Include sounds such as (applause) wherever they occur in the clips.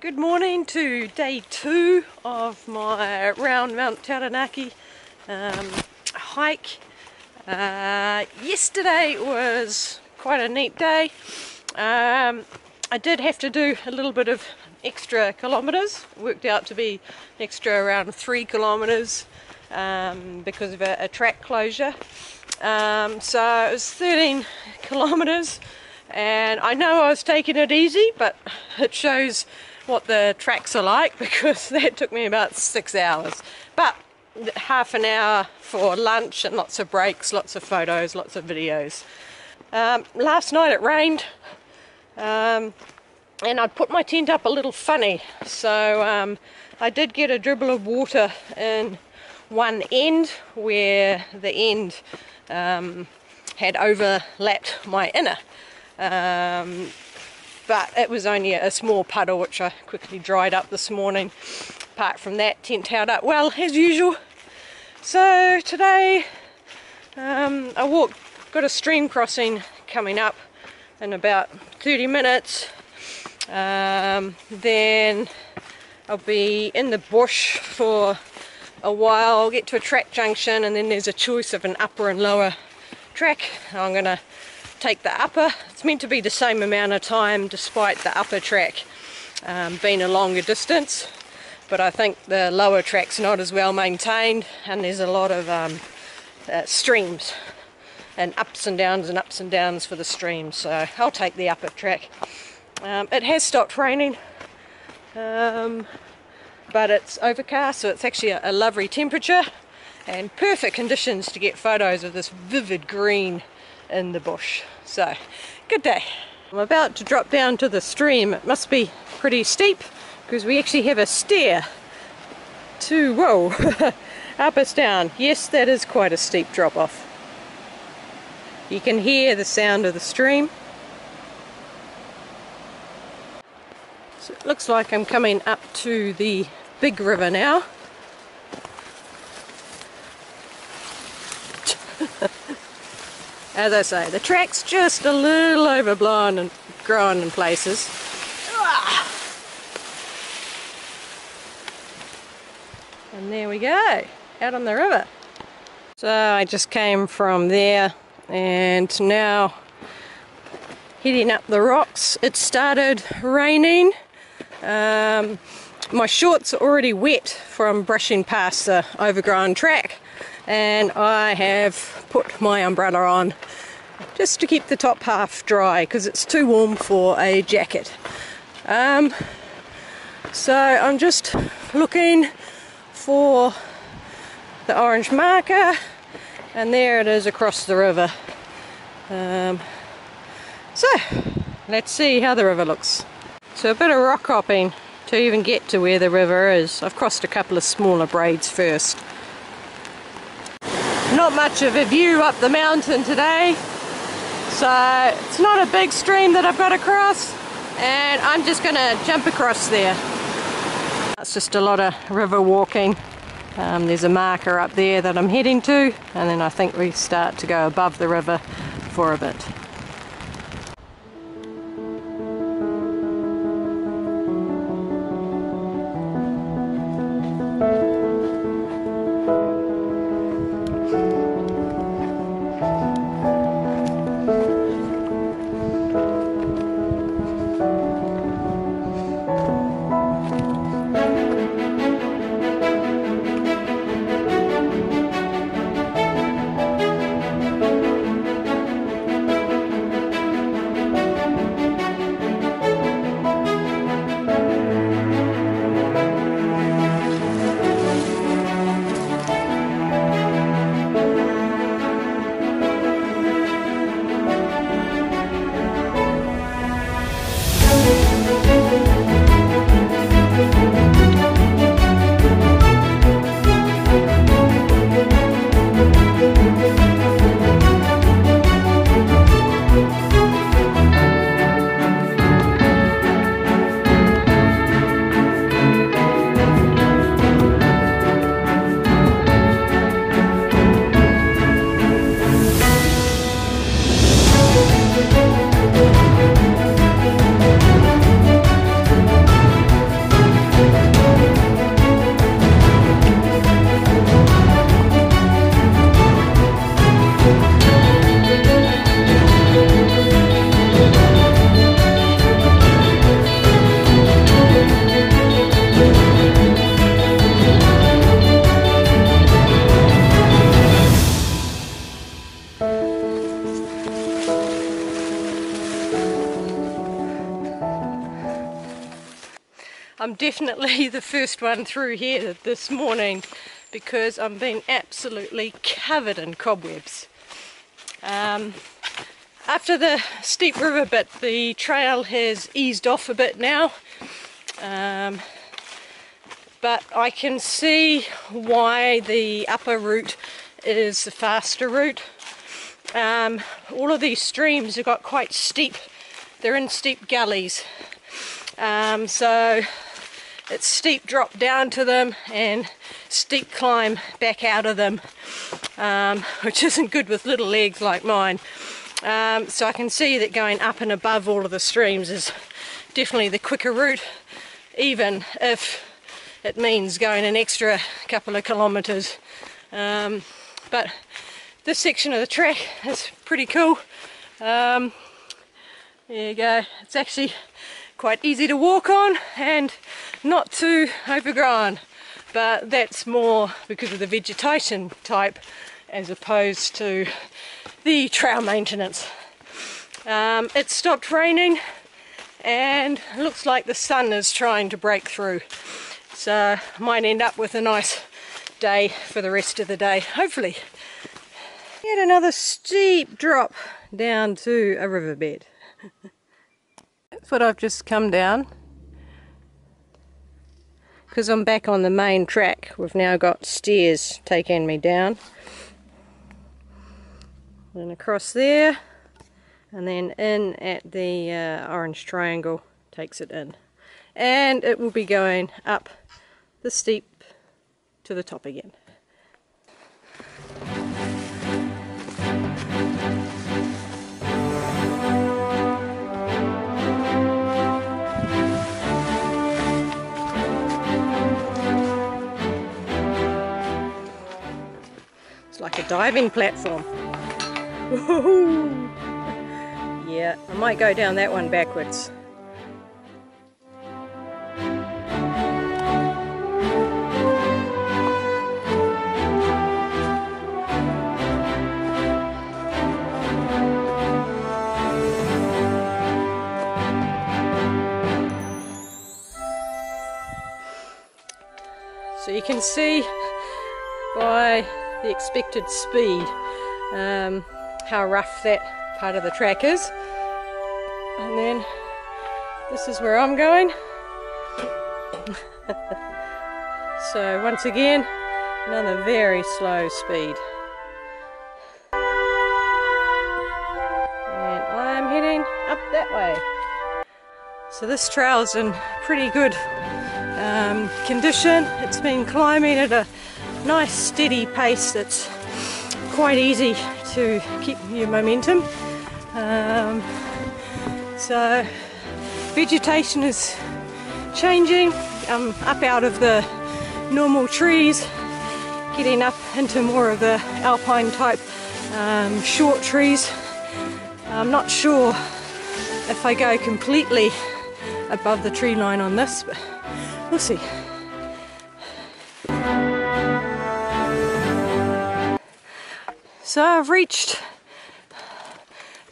Good morning to day two of my round Mount Taranaki um, hike. Uh, yesterday was quite a neat day. Um, I did have to do a little bit of extra kilometres, worked out to be extra around three kilometres um, because of a, a track closure. Um, so it was 13 kilometres and I know I was taking it easy but it shows what the tracks are like (laughs) because that took me about six hours. But half an hour for lunch and lots of breaks, lots of photos, lots of videos. Um, last night it rained um, and I'd put my tent up a little funny so um, I did get a dribble of water in one end where the end um, had overlapped my inner um, but it was only a small puddle which I quickly dried up this morning. Apart from that, tent held up well as usual. So today um, I walked, got a stream crossing coming up in about 30 minutes. Um, then I'll be in the bush for a while, I'll get to a track junction and then there's a choice of an upper and lower track. I'm going to take the upper. It's meant to be the same amount of time despite the upper track um, being a longer distance. But I think the lower track's not as well maintained and there's a lot of um, uh, streams and ups and downs and ups and downs for the streams. So I'll take the upper track. Um, it has stopped raining. Um, but it's overcast so it's actually a, a lovely temperature and perfect conditions to get photos of this vivid green in the bush. So, good day. I'm about to drop down to the stream. It must be pretty steep because we actually have a stair to, whoa, (laughs) up us down. Yes, that is quite a steep drop off. You can hear the sound of the stream. So it looks like I'm coming up to the big river now. (laughs) As I say, the track's just a little overblown and grown in places. And there we go, out on the river. So I just came from there and now heading up the rocks. It started raining. Um, my shorts are already wet from brushing past the overgrown track and I have put my umbrella on just to keep the top half dry because it's too warm for a jacket. Um, so I'm just looking for the orange marker and there it is across the river. Um, so let's see how the river looks. So a bit of rock hopping to even get to where the river is. I've crossed a couple of smaller braids first. Not much of a view up the mountain today. So it's not a big stream that I've got to cross and I'm just to jump across there. It's just a lot of river walking. Um, there's a marker up there that I'm heading to and then I think we start to go above the river for a bit. The first one through here this morning because I'm being absolutely covered in cobwebs. Um, after the steep river bit, the trail has eased off a bit now. Um, but I can see why the upper route is the faster route. Um, all of these streams have got quite steep, they're in steep gullies. Um, so it's steep drop down to them and steep climb back out of them, um, (laughs) which isn't good with little legs like mine. Um, so I can see that going up and above all of the streams is definitely the quicker route, even if it means going an extra couple of kilometres. Um, but this section of the track is pretty cool. Um, there you go. It's actually quite easy to walk on and not too overgrown. But that's more because of the vegetation type as opposed to the trail maintenance. Um, it stopped raining and looks like the sun is trying to break through. So might end up with a nice day for the rest of the day, hopefully. Yet another steep drop down to a riverbed. (laughs) What I've just come down. Because I'm back on the main track, we've now got stairs taking me down. Then across there and then in at the uh, orange triangle takes it in. And it will be going up the steep to the top again Like a diving platform. yeah, I might go down that one backwards. So you can see by the expected speed um, how rough that part of the track is. And then this is where I'm going. (laughs) so once again, another very slow speed. And I'm heading up that way. So this trail's in pretty good um, condition. It's been climbing at a nice steady pace that's quite easy to keep your momentum. Um, so vegetation is changing. I'm up out of the normal trees, getting up into more of the alpine type um, short trees. I'm not sure if I go completely above the tree line on this, but we'll see. So I've reached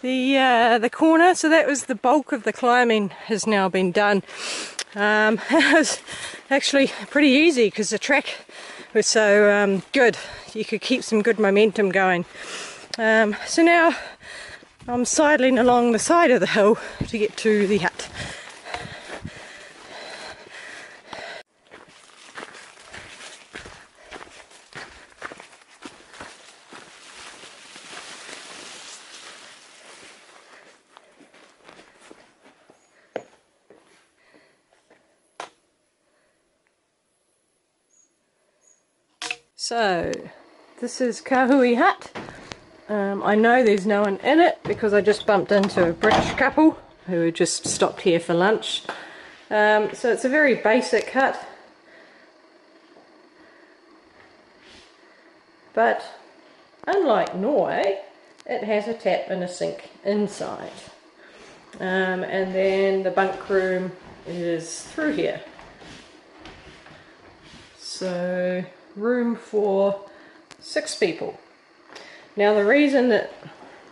the uh, the corner. So that was the bulk of the climbing has now been done. Um, (laughs) it was actually pretty easy because the track was so um, good. You could keep some good momentum going. Um, so now I'm sidling along the side of the hill to get to the hut. So, this is Kahui Hut. Um, I know there's no one in it because I just bumped into a British couple who had just stopped here for lunch. Um, so it's a very basic hut. But unlike Norway, it has a tap and a sink inside. Um, and then the bunk room is through here. So room for six people. Now the reason that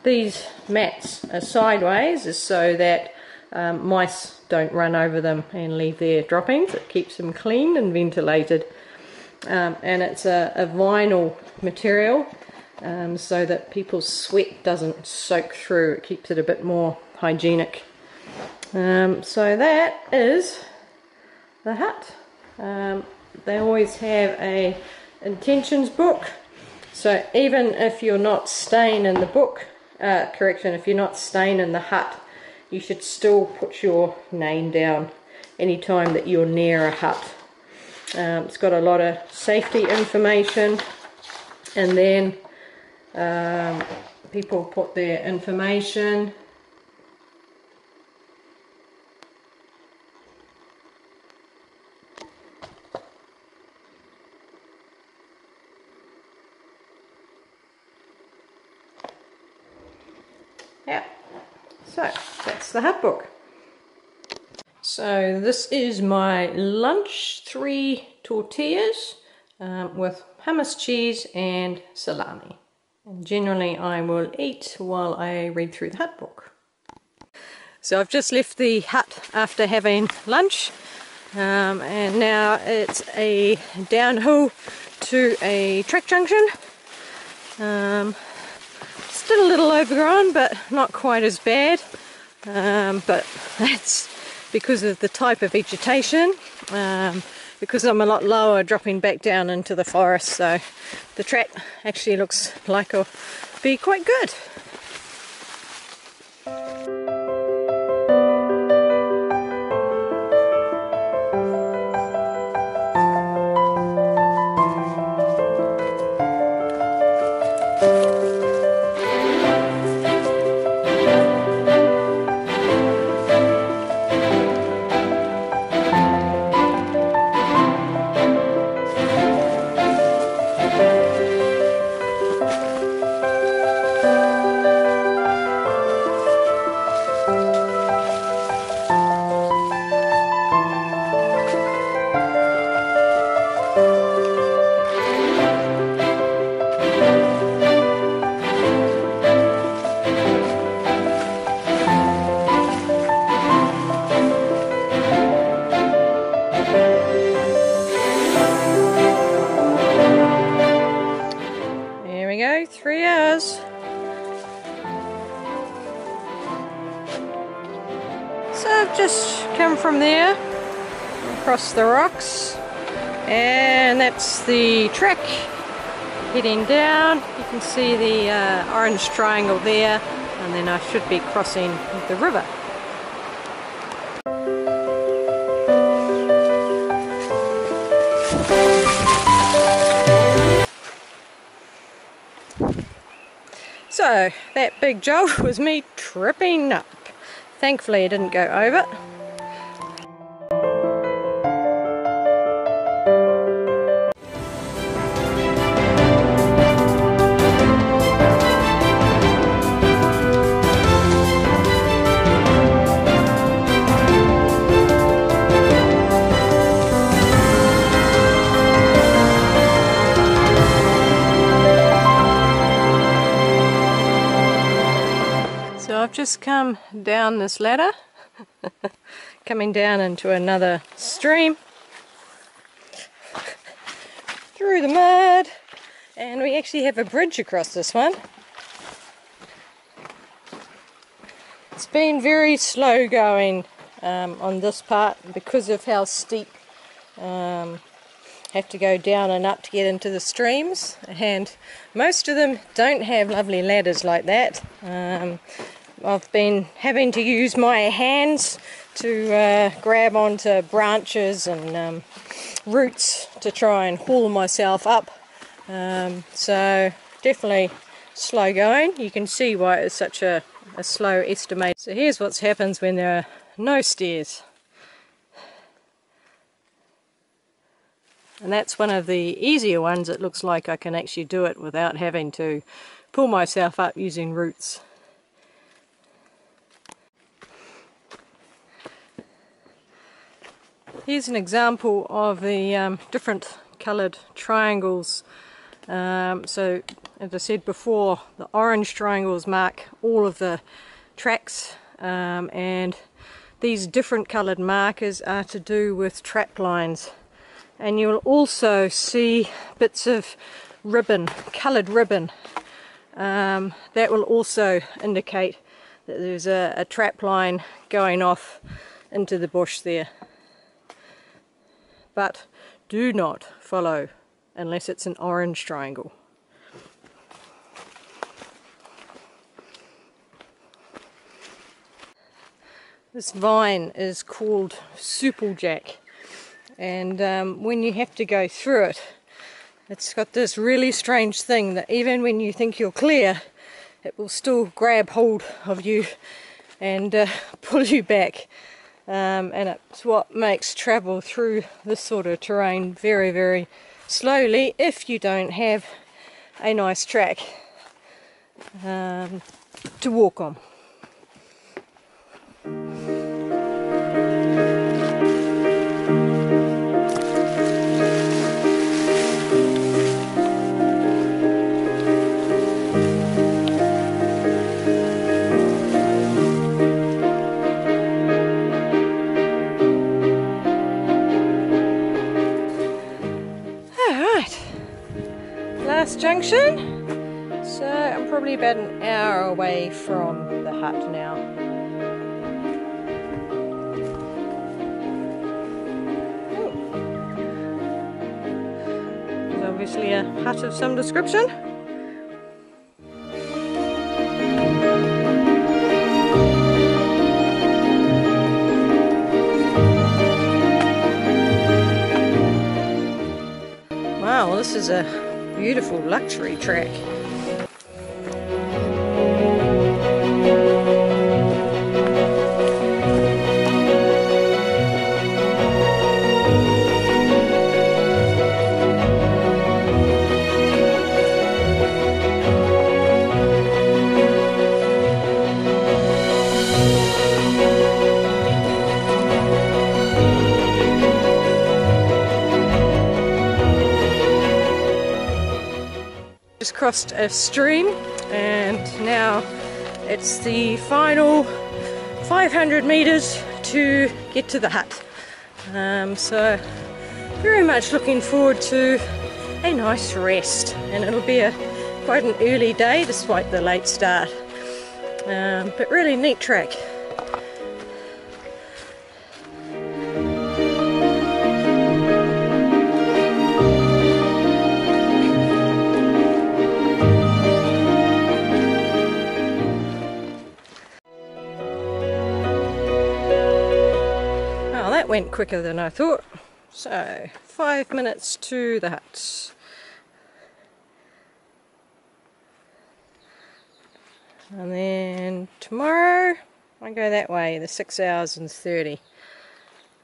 these mats are sideways is so that um, mice don't run over them and leave their droppings. It keeps them clean and ventilated. Um, and it's a, a vinyl material um, so that people's sweat doesn't soak through. It keeps it a bit more hygienic. Um, so that is the hut. They always have a intentions book. So even if you're not staying in the book, uh, correction, if you're not staying in the hut, you should still put your name down anytime that you're near a hut. Um, it's got a lot of safety information and then um, people put their information Yeah, so that's the hut book. So this is my lunch, three tortillas um, with hummus cheese and salami. And generally I will eat while I read through the hut book. So I've just left the hut after having lunch um, and now it's a downhill to a track junction. Um, still a little overgrown but not quite as bad um, but that's because of the type of vegetation um, because I'm a lot lower dropping back down into the forest so the track actually looks like it'll be quite good. Across the rocks, and that's the track heading down. You can see the uh, orange triangle there, and then I should be crossing the river. So that big jolt (laughs) was me tripping up. Thankfully it didn't go over. Just come down this ladder, (laughs) coming down into another stream, through the mud, and we actually have a bridge across this one. It's been very slow going um, on this part because of how steep um, have to go down and up to get into the streams and most of them don't have lovely ladders like that um, I've been having to use my hands to uh, grab onto branches and um, roots to try and haul myself up. Um, so definitely slow going. You can see why it's such a, a slow estimate. So here's what happens when there are no stairs. And that's one of the easier ones. It looks like I can actually do it without having to pull myself up using roots. Here's an example of the um, different coloured triangles. Um, so, as I said before, the orange triangles mark all of the tracks um, and these different coloured markers are to do with trap lines. And you'll also see bits of ribbon, coloured ribbon. Um, that will also indicate that there's a, a trap line going off into the bush there but do not follow unless it's an orange triangle. This vine is called supplejack and um, when you have to go through it it's got this really strange thing that even when you think you're clear it will still grab hold of you and uh, (laughs) pull you back um, and it's what makes travel through this sort of terrain very very slowly if you don't have a nice track um, to walk on. Junction. So I'm probably about an hour away from the hut now. Hmm. There's obviously a hut of some description. Wow, this is a beautiful luxury track. Crossed a stream and now it's the final 500 meters to get to the hut. Um, so very much looking forward to a nice rest and it'll be a quite an early day despite the late start. Um, but really neat track. Went quicker than I thought. So, five minutes to the hut. And then tomorrow I go that way, the 6 hours and 30.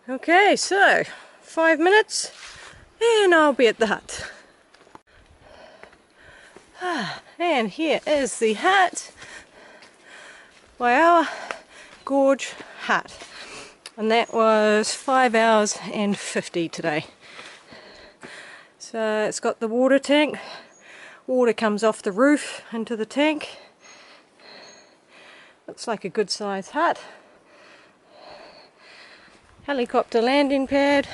Okay, so five minutes and I'll be at the hut. (sighs) And here is the hut. Wow, gorge hut and that was 5 hours and 50 today. So it's got the water tank, water comes off the roof into the tank. Looks like a good sized hut. Helicopter landing pad.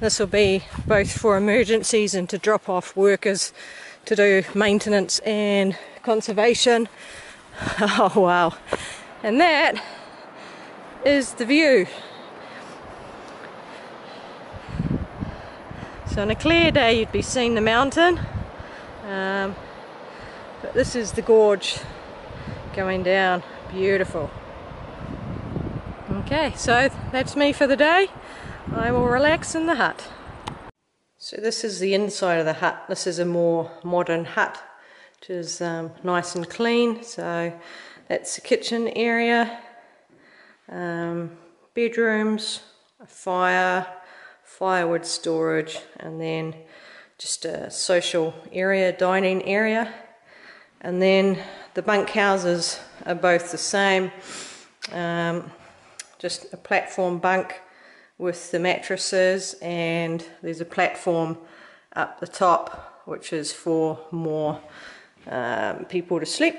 This will be both for emergencies and to drop off workers to do maintenance and conservation. (laughs) Oh wow. And that is the view. So on a clear day you'd be seeing the mountain. Um, but this is the gorge going down. Beautiful. Okay, so that's me for the day. I will relax in the hut. So this is the inside of the hut. This is a more modern hut which is um, nice and clean. So that's the kitchen area, um, bedrooms, a fire, firewood storage, and then just a social area, dining area. And then the bunk houses are both the same, um, just a platform bunk with the mattresses and there's a platform up the top which is for more um, people to sleep